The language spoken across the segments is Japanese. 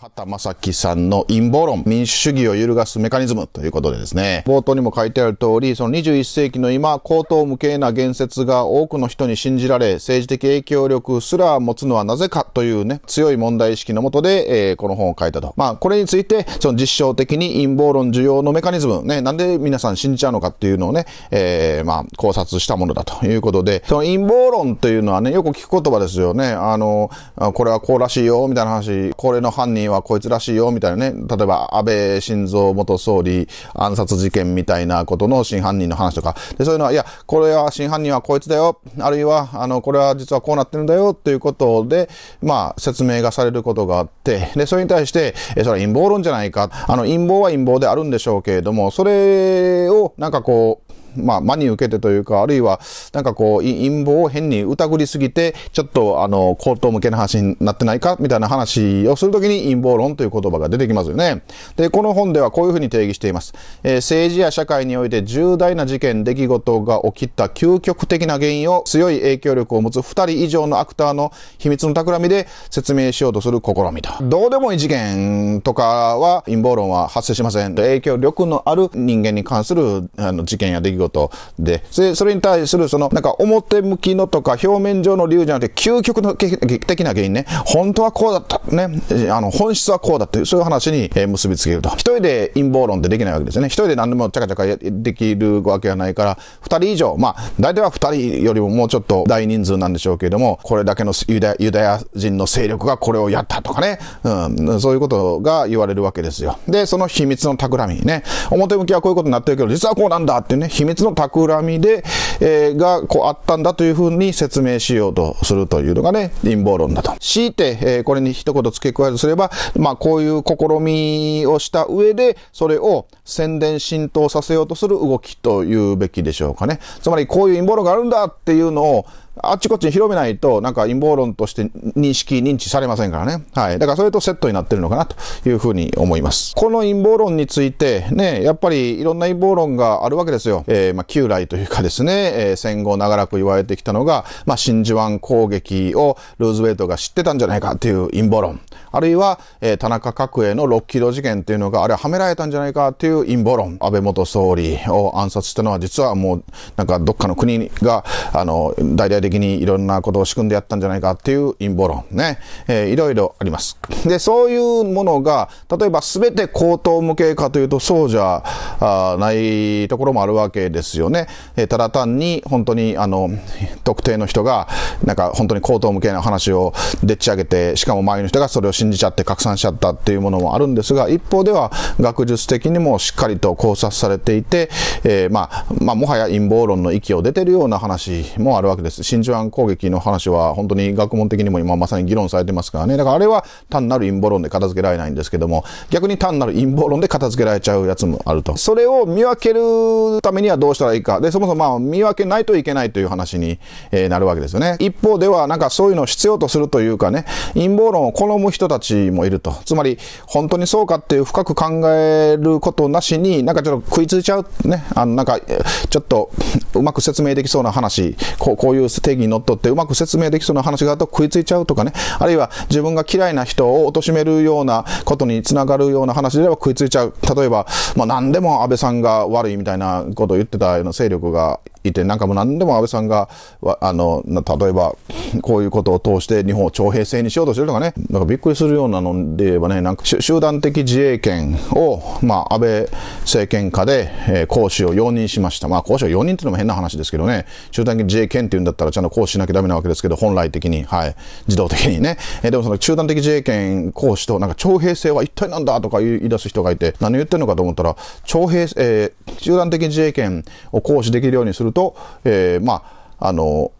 畑正樹さんの陰謀論、民主主義を揺るがすメカニズムということでですね、冒頭にも書いてある通り、その21世紀の今、高等無形な言説が多くの人に信じられ、政治的影響力すら持つのはなぜかというね、強い問題意識のもとで、えー、この本を書いたと。まあ、これについて、その実証的に陰謀論需要のメカニズム、ね、なんで皆さん信じちゃうのかっていうのをね、えー、まあ、考察したものだということで、その陰謀論というのはね、よく聞く言葉ですよね。あの、これはこうらしいよ、みたいな話、これの犯人はこいつらしいよ、みたいなね。例えば、安倍晋三元総理暗殺事件みたいなことの真犯人の話とか。で、そういうのは、いや、これは真犯人はこいつだよ。あるいは、あの、これは実はこうなってるんだよ、っていうことで、まあ、説明がされることがあって、で、それに対して、え、それは陰謀論じゃないか。あの、陰謀は陰謀であるんでしょうけれども、それを、なんかこう、まあ、真に受けてというか、あるいは、なんかこう、陰謀を変に疑りすぎて、ちょっと、あの、口頭向けの話になってないかみたいな話をするときに陰謀論という言葉が出てきますよね。で、この本ではこういうふうに定義しています。えー、政治や社会において重大な事件、出来事が起きた究極的な原因を強い影響力を持つ二人以上のアクターの秘密の企みで説明しようとする試みと。どうでもいい事件とかは陰謀論は発生しません。影響力のある人間に関するあの事件や出来事で、それに対するその、なんか表向きのとか表面上の理由じゃなくて、究極の的な原因ね、本当はこうだった、ね、あの、本質はこうだっていう、そういう話に結びつけると。一人で陰謀論ってできないわけですよね。一人で何でもちゃかちゃかできるわけはないから、二人以上、まあ、大体は二人よりももうちょっと大人数なんでしょうけれども、これだけのユダユダヤ人の勢力がこれをやったとかね、うん、そういうことが言われるわけですよ。で、その秘密の企みね、表向きはこういうことになってるけど、実はこうなんだっていうね、秘密の企みで、えー、がこうあったんだというふうに説明しようとするというのがね、陰謀論だと。強いて、えー、これに一言付け加えるとすれば、まあこういう試みをした上で、それを宣伝浸透させようとする動きというべきでしょうかね。つまりこういう陰謀論があるんだっていうのを、あっちこっちに広めないと、なんか陰謀論として認識、認知されませんからね。はい。だからそれとセットになってるのかなというふうに思います。この陰謀論について、ね、やっぱりいろんな陰謀論があるわけですよ。えー、まあ、旧来というかですね、えー、戦後長らく言われてきたのが、まあ、真珠湾攻撃をルーズウェイトが知ってたんじゃないかっていう陰謀論。あるいは、えー、田中角栄の6キロ事件っていうのが、あれははめられたんじゃないかっていう陰謀論。安倍元総理を暗殺したのは、実はもう、なんかどっかの国が、あの、大々的にいろんなことを仕組んでやったんじゃないかっていう陰謀論ね。えー、いろいろあります。で、そういうものが、例えば全て口頭無形かというと、そうじゃないところもあるわけですよね。えー、ただ単に、本当に、あの、特定の人が、なんか本当に口頭無形な話をでっち上げて、しかも周りの人がそれを信じちゃって拡散しちゃったっていうものもあるんですが、一方では学術的にもしっかりと考察されていて、えー、まあ、まあ、もはや陰謀論の域を出てるような話もあるわけです。真珠湾攻撃の話は本当に学問的にも今まさに議論されてますからね。だからあれは単なる陰謀論で片付けられないんですけども、逆に単なる陰謀論で片付けられちゃうやつもあると。それを見分けるためにはどうしたらいいか。で、そもそもまあ見分けないといけないという話に、え、なるわけですよね。一方ではなんかそういうのを必要とするというかね、陰謀論を好む人たちもいると。つまり、本当にそうかっていう深く考えることなしに、なんかちょっと食いついちゃう。ね。あの、なんか、ちょっと、うまく説明できそうな話、こうこういう定義にのっとってうまく説明できそうな話があると食いついちゃうとかね。あるいは自分が嫌いな人を貶めるようなことにつながるような話であれば食いついちゃう。例えば、まあ何でも安倍さんが悪いみたいなことを言ってたような勢力がいて、なんかもう何でも安倍さんが、あの、例えば、こういうことを通して日本を徴兵制にしようとしてるとかね、なんかびっくりするようなので言えばね、なんか集団的自衛権を、まあ、安倍政権下で、えー、行使を容認しました。まあ、行使を容認っていうのも変な話ですけどね、集団的自衛権っていうんだったらちゃんと行使しなきゃダメなわけですけど、本来的に、はい、自動的にね。えー、でもその集団的自衛権行使と、なんか徴兵制は一体なんだとか言い出す人がいて、何言ってるのかと思ったら、徴兵、えー、集団的自衛権を行使できるようにすると、えー、まあ、あの、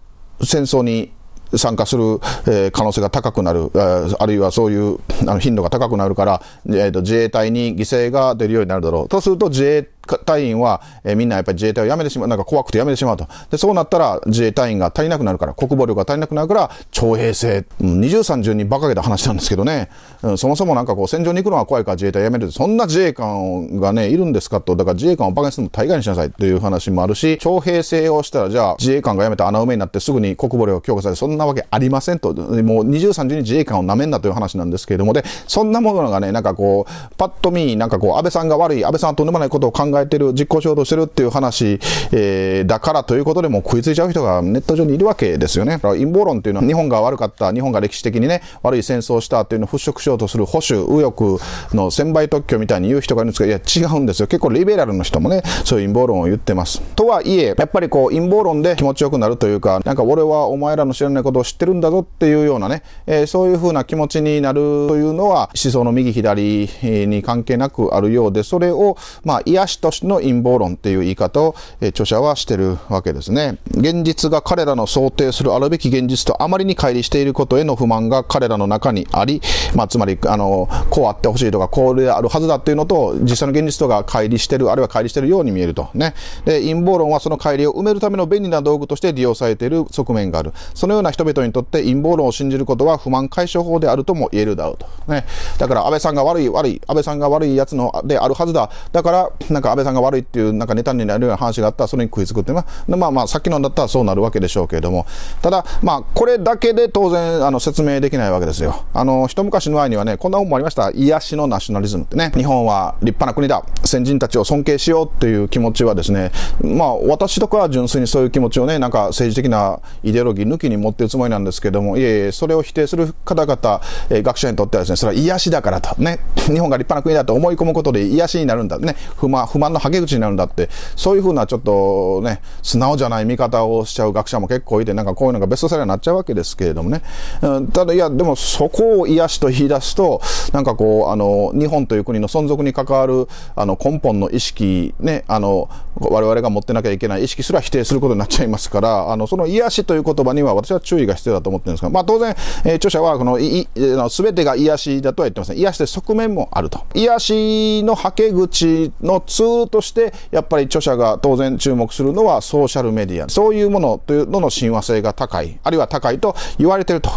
戦争に参加する、えー、可能性が高くなる、あるいはそういうあの頻度が高くなるから、えーと、自衛隊に犠牲が出るようになるだろう。とすると自衛隊員は、えー、みんなやっぱり自衛隊を辞めてしまう、なんか怖くて辞めてしまうと。で、そうなったら自衛隊員が足りなくなるから、国防力が足りなくなるから、徴兵制、うん、23順に馬鹿げた話なんですけどね、うん、そもそもなんかこう戦場に行くのは怖いから自衛隊辞めるそんな自衛官がね、いるんですかと、だから自衛官を馬鹿にするの大概にしなさいという話もあるし、徴兵制をしたら、じゃあ自衛官が辞めて穴埋めになってすぐに国防力が強化される、そんなわけありませんと、もう23順に自衛官をなめんなという話なんですけれども、で、そんなものがね、なんかこう、パッと見、なんかこう、安倍さんが悪い、安倍さんはとんでもないことを考ええてる、実行しようとしてるっていう話、えー、だからということでも食いついちゃう人がネット上にいるわけですよね。陰謀論っていうのは日本が悪かった、日本が歴史的にね、悪い戦争をしたっていうのを払拭しようとする保守、右翼の専売特許みたいに言う人がいるんですけど、いや違うんですよ。結構リベラルの人もね、そういう陰謀論を言ってます。とはいえ、やっぱりこう陰謀論で気持ちよくなるというか、なんか俺はお前らの知らないことを知ってるんだぞっていうようなね、えー、そういう風な気持ちになるというのは思想の右左に関係なくあるようで、それを、まあ、癒してとしての陰謀論っていう言い方を、え、著者はしてるわけですね。現実が彼らの想定するあるべき現実とあまりに乖離していることへの不満が彼らの中にあり、まあ、つまり、あの、こうあってほしいとか、こうであるはずだっていうのと、実際の現実とが乖離してる、あるいは乖離してるように見えると。ね。で、陰謀論はその乖離を埋めるための便利な道具として利用されている側面がある。そのような人々にとって陰謀論を信じることは不満解消法であるとも言えるだろうと。ね。だから安倍さんが悪い、悪い、安倍さんが悪いやつのであるはずだ。だから、なんか安倍さんが悪いっていう、なんかネタになるような話があったら、それに食いつくっていうのは、まあまあ、さっきのだったらそうなるわけでしょうけれども、ただ、まあ、これだけで当然、あの、説明できないわけですよ。あの、一昔の前にはね、こんな本もありました。癒しのナショナリズムってね。日本は立派な国だ。先人たちを尊敬しようっていう気持ちはですね、まあ、私とかは純粋にそういう気持ちをね、なんか政治的なイデオロギー抜きに持ってるつもりなんですけども、いえいえ、それを否定する方々、えー、学者にとってはですね、それは癒しだからと。ね。日本が立派な国だと思い込むことで癒しになるんだ。ね。不満、不満のはけ口になるんだって、そういうふうなちょっとね、素直じゃない見方をしちゃう学者も結構いて、なんかこういうのがベストセラーになっちゃうわけですけれどもね。うん、ただ、いや、でもそこを癒しと言い出すと、なんかこう、あの、日本という国の存続に関わる、あの、根本の意識、ね、あの、我々が持ってなきゃいけない意識すら否定することになっちゃいますから、あの、その癒しという言葉には私は注意が必要だと思ってるんですが、まあ当然、えー、著者はこの、い、すべてが癒しだとは言ってません。癒しで側面もあると。癒しのはけ口のツールとして、やっぱり著者が当然注目するのはソーシャルメディア。そういうものというのの親和性が高い、あるいは高いと言われてると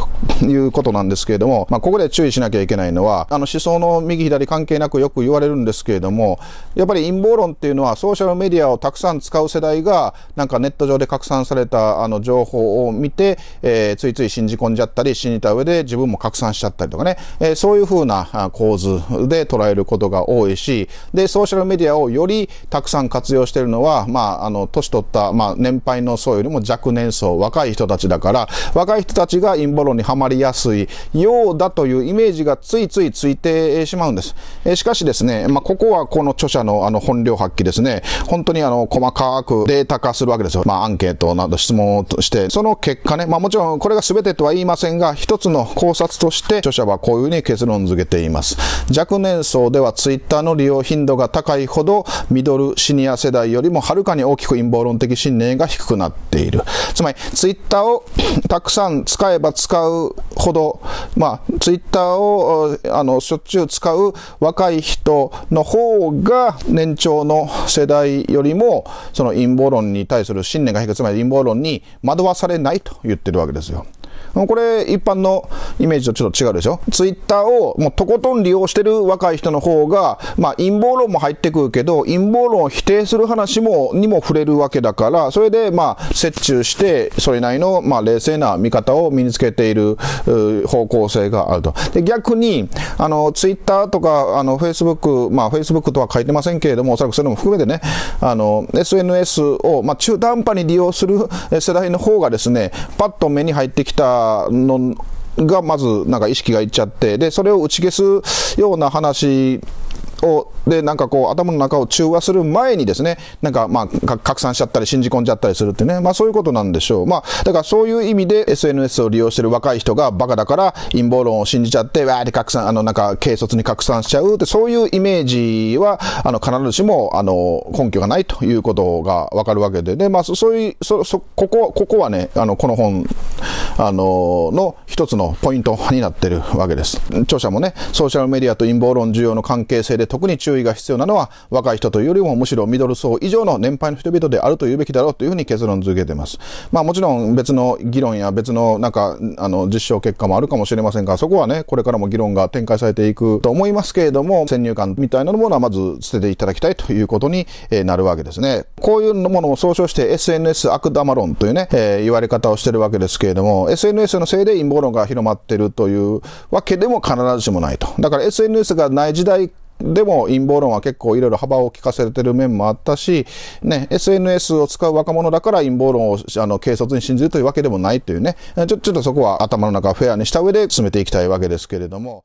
いうことなんですけれども、まあここで注意しなきゃいけないのは、あの思想の右左関係なくよく言われるんですけれども、やっぱり陰謀論っていうのはソーシャルメディアをたくさん使う世代が、なんかネット上で拡散されたあの情報を見て、えー、ついつい信じ込んじゃったり、信じた上で自分も拡散しちゃったりとかね、えー、そういうふうな構図で捉えることが多いし、で、ソーシャルメディアをよりたくさん活用しているのは、まあ、あの、年取った、まあ、年配の層よりも若年層、若い人たちだから、若い人たちが陰謀論にはまりやすいようだというイメージがついついついてしまうんです。えしかしですね、まあ、ここはこの著者のあの本領発揮ですね、本当にあの、細かくデータ化するわけですよ。まあ、アンケートなど質問をして、その結果ね、まあ、もちろんこれが全てとは言いませんが、一つの考察として著者はこういうふうに結論付けています。若年層ではツイッターの利用頻度が高いほど、ミドルシニア世代よりもはるかに大きく陰謀論的信念が低くなっている。つまり、ツイッターを たくさん使えば使うほど、まあ、ツイッターを、あの、しょっちゅう使う若い人の方が年長の世代よりも、その陰謀論に対する信念が低く、つまり陰謀論に惑わされないと言ってるわけですよ。これ、一般のイメージとちょっと違うでしょ？ツイッターをもうとことん利用してる若い人の方が、まあ陰謀論も入ってくるけど、陰謀論を否定する話も、にも触れるわけだから、それでまあ折衷して、それなりのまあ冷静な見方を身につけている方向性があると。で、逆に、あの、ツイッターとか、あの、フェイスブック、まあフェイスブックとは書いてませんけれども、おそらくそれも含めてね、あの、SNS を、まあ中途半端に利用する世代の方がですね、パッと目に入ってきたたのがまずなんか意識がいっちゃって、で、それを打ち消すような話を、で、なんかこう、頭の中を中和する前にですね、なんかまあ、拡散しちゃったり、信じ込んじゃったりするってね、まあそういうことなんでしょう。まあ、だからそういう意味で SNS を利用してる若い人がバカだから陰謀論を信じちゃって、わーって拡散、あの、なんか軽率に拡散しちゃうって、そういうイメージは、あの、必ずしも、あの、根拠がないということがわかるわけで、で、まあ、そういう、そ、そ、ここ、ここはね、あの、この本、あの、の一つのポイントになってるわけです。著者もね、ソーシャルメディアと陰謀論需要の関係性で特に注意が必要なのは若い人というよりもむしろミドル層以上の年配の人々であると言うべきだろうというふうに結論付けてます。まあもちろん別の議論や別のなんかあの実証結果もあるかもしれませんが、そこはね、これからも議論が展開されていくと思いますけれども、先入観みたいなものはまず捨てていただきたいということになるわけですね。こういうものを総称して SNS 悪玉論というね、えー、言われ方をしてるわけですけれども、SNS のせいで陰謀論が広まってるというわけでも必ずしもないと。だから SNS がない時代でも陰謀論は結構いろいろ幅を利かせてる面もあったし、ね、SNS を使う若者だから陰謀論をあの軽率に信じるというわけでもないというね、ちょちょっとそこは頭の中フェアにした上で進めていきたいわけですけれども。